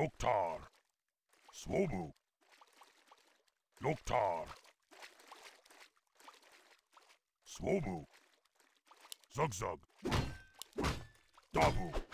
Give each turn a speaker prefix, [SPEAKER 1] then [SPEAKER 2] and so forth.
[SPEAKER 1] Loktar. Swobu. Loktar. Swobu. Zugzug. Dabu.